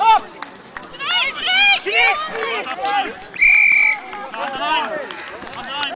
Stop!